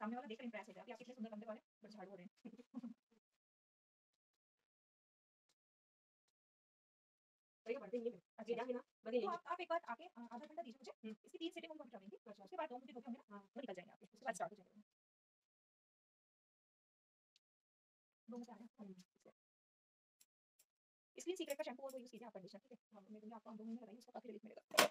सामने वाला देखकर इंप्रेस हो जाए कि आप कितने सुंदर बंदे वाले बस झाड़ू हो रहे हैं। बढ़ते ही अच्छे जाएँगे ना बढ़ते तो आप, आप एक बार आके आधा घंटा दीजिए मुझे। इसकी तीन सीटें हम बिठाएँगे अच्छा। उसके बाद दो मुझे धोखे होंगे ना वो निकल जाएँगे आपके उसके बाद स्टार्ट हो जाएँगे। दो मुझे आया स्किन सीक्रेट का शैम्पू और वो यूज़ कीजिए आप कंडीशनर ठीक है? हाँ, मैं दूँगी आपको दो महीने लगाइए उसका काफ़ी रिलीफ मिलेगा।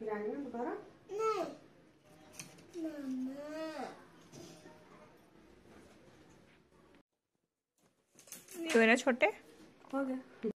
गिरानी है दोबारा हुए ना छोटे हो गया